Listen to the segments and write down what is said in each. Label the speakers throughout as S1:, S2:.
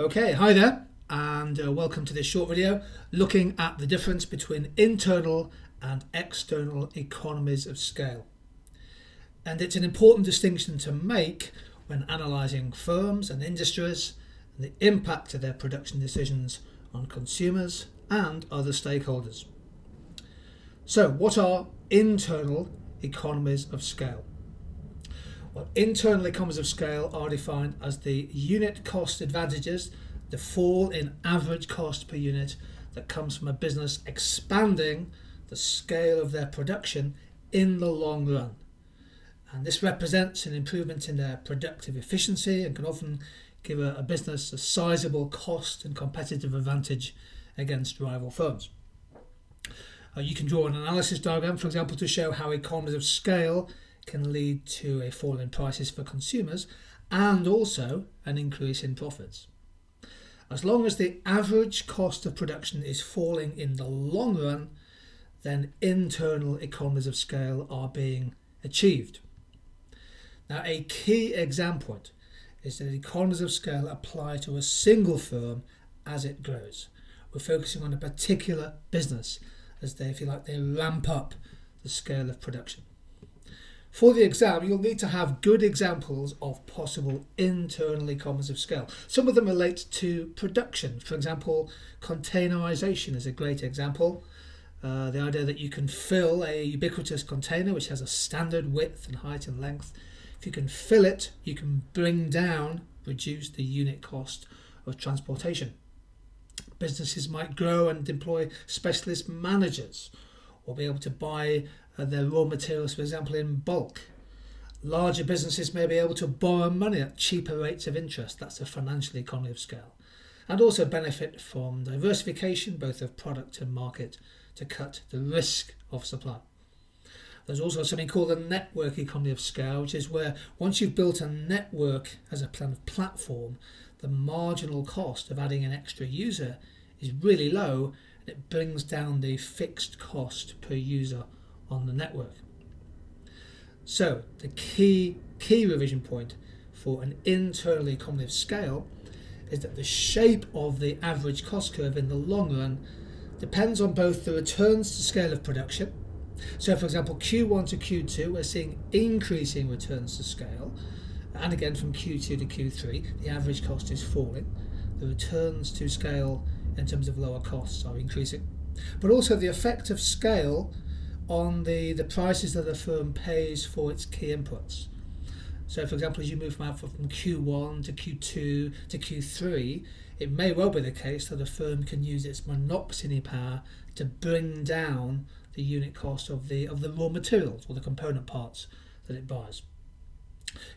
S1: Okay, hi there, and uh, welcome to this short video looking at the difference between internal and external economies of scale. And it's an important distinction to make when analysing firms and industries and the impact of their production decisions on consumers and other stakeholders. So, what are internal economies of scale? Well, internal economies of scale are defined as the unit cost advantages, the fall in average cost per unit that comes from a business expanding the scale of their production in the long run. And this represents an improvement in their productive efficiency and can often give a, a business a sizable cost and competitive advantage against rival firms. Uh, you can draw an analysis diagram, for example, to show how economies of scale can lead to a fall in prices for consumers and also an increase in profits. As long as the average cost of production is falling in the long run, then internal economies of scale are being achieved. Now, a key example is that economies of scale apply to a single firm as it grows. We're focusing on a particular business as they, if you like, they ramp up the scale of production. For the exam, you'll need to have good examples of possible internal economies of scale. Some of them relate to production. For example, containerization is a great example. Uh, the idea that you can fill a ubiquitous container which has a standard width and height and length. If you can fill it, you can bring down, reduce the unit cost of transportation. Businesses might grow and deploy specialist managers or be able to buy their raw materials, for example, in bulk. Larger businesses may be able to borrow money at cheaper rates of interest. That's a financial economy of scale. And also benefit from diversification, both of product and market, to cut the risk of supply. There's also something called the network economy of scale, which is where once you've built a network as a kind of platform, the marginal cost of adding an extra user is really low and it brings down the fixed cost per user on the network. So the key key revision point for an internally of scale is that the shape of the average cost curve in the long run depends on both the returns to scale of production. So for example, Q1 to Q2, we're seeing increasing returns to scale. And again, from Q2 to Q3, the average cost is falling. The returns to scale in terms of lower costs are increasing. But also the effect of scale on the, the prices that a firm pays for its key inputs. So, for example, as you move from from Q1 to Q2 to Q3, it may well be the case that a firm can use its monopoly power to bring down the unit cost of the of the raw materials or the component parts that it buys.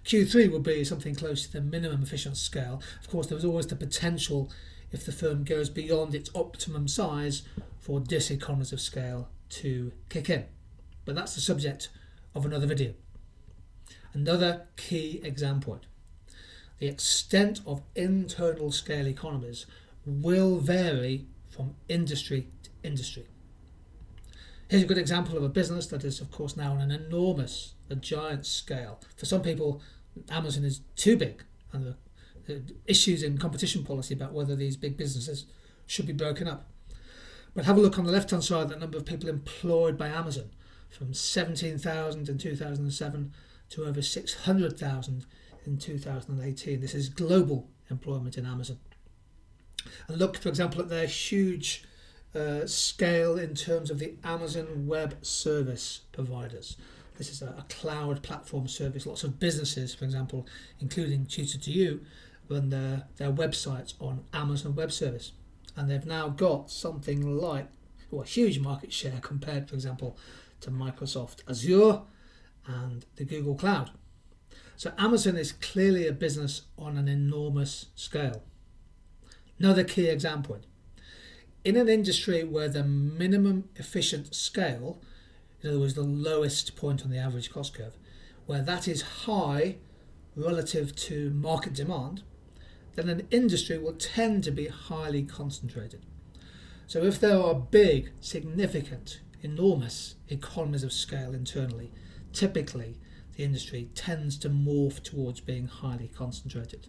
S1: Q3 will be something close to the minimum efficient scale. Of course, there is always the potential if the firm goes beyond its optimum size for diseconomies of scale to kick in. But that's the subject of another video. Another key example. The extent of internal scale economies will vary from industry to industry. Here's a good example of a business that is, of course, now on an enormous, a giant scale. For some people, Amazon is too big, and the, the issues in competition policy about whether these big businesses should be broken up. But have a look on the left hand side the number of people employed by Amazon from 17,000 in 2007 to over 600,000 in 2018. This is global employment in Amazon. And look, for example, at their huge uh, scale in terms of the Amazon Web Service providers. This is a, a, cloud platform service. Lots of businesses, for example, including Tutor2u, run their, their websites on Amazon Web Service and they've now got something like well, a huge market share compared, for example, to Microsoft Azure and the Google Cloud. So Amazon is clearly a business on an enormous scale. Another key example. In an industry where the minimum efficient scale, in other words, the lowest point on the average cost curve, where that is high relative to market demand, then an industry will tend to be highly concentrated. So if there are big, significant, enormous economies of scale internally, typically the industry tends to morph towards being highly concentrated.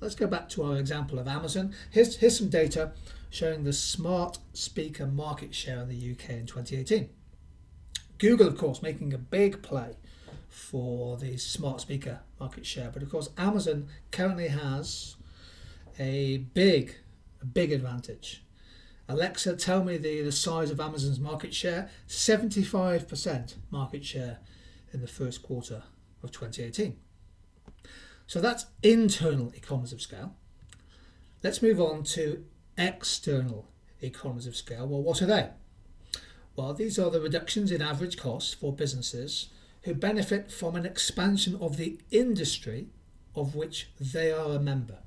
S1: let's go back to our example of Amazon. Here's, here's some data showing the smart speaker market share in the UK in 2018. Google, of course, making a big play for the smart speaker market share, but of course, Amazon currently has a big, a big advantage. Alexa, tell me the, the size of Amazon's market share 75% market share in the first quarter of 2018. So that's internal economies of scale. Let's move on to external economies of scale. Well, what are they? Well, these are the reductions in average costs for businesses who benefit from an expansion of the industry of which they are a member.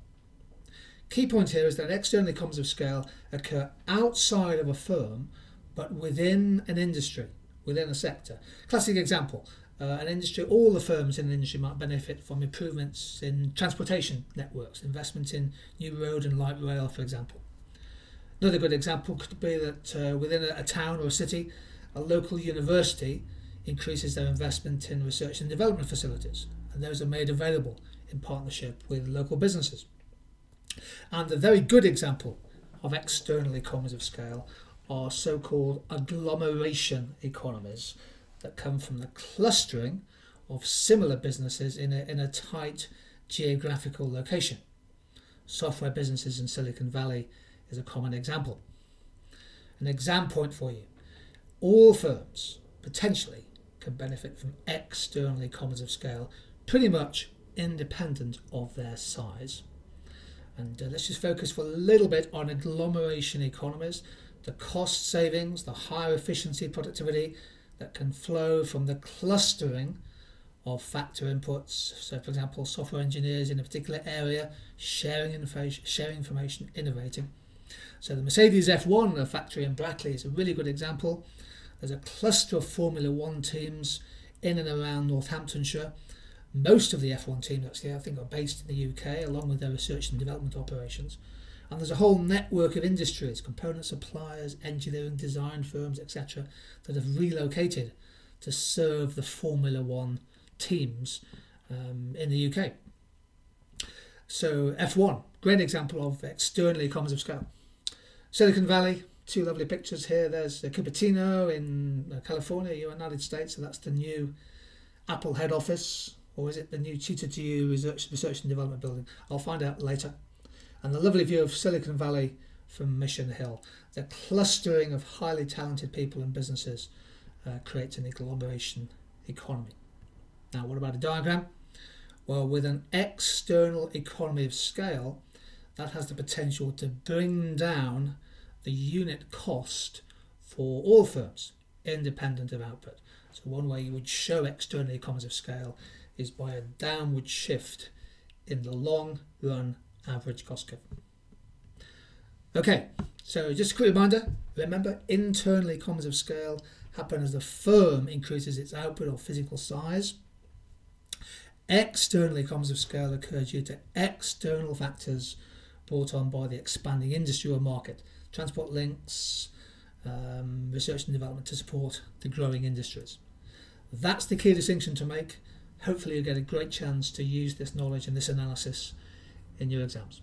S1: Key point here is that external economies of scale occur outside of a firm but within an industry, within a sector. Classic example uh, an industry, all the firms in the industry might benefit from improvements in transportation networks, investment in new road and light rail, for example. Another good example could be that uh, within a, a town or a city, a local university increases their investment in research and development facilities, and those are made available in partnership with local businesses. And a very good example of external economies of scale are so called agglomeration economies that come from the clustering of similar businesses in a, in a tight geographical location. Software businesses in Silicon Valley is a common example. An exam point for you. All firms potentially can benefit from external economies of scale, pretty much independent of their size. And uh, let's just focus for a little bit on agglomeration economies, the cost savings, the higher efficiency, productivity, that can flow from the clustering of factor inputs. So, for example, software engineers in a particular area sharing information, sharing information, innovating. So, the Mercedes F1 factory in Brackley is a really good example. There's a cluster of Formula One teams in and around Northamptonshire. Most of the F1 teams, actually, I think, are based in the UK, along with their research and development operations. And there's a whole network of industries, component suppliers, engineering design firms, etc., that have relocated to serve the Formula One teams um, in the UK. So F1, great example of externally economies of scale. Silicon Valley, two lovely pictures here. There's Cupertino in uh, California, United States, so that's the new Apple head office, or is it the new You research, research and development building? I'll find out later and the lovely view of Silicon Valley from Mission Hill. The clustering of highly talented people and businesses uh, creates an agglomeration economy. Now, what about a diagram? Well, with an external economy of scale, that has the potential to bring down the unit cost for all firms, independent of output. So, one way you would show external economies of scale is by a downward shift in the long run average cost curve. Okay, so just a quick reminder, remember internal economies of scale happen as the firm increases its output or physical size. External economies of scale occur due to external factors brought on by the expanding industry or market, transport links, um, research and development to support the growing industries. That's the key distinction to make. Hopefully, you get a great chance to use this knowledge and this analysis in your exams.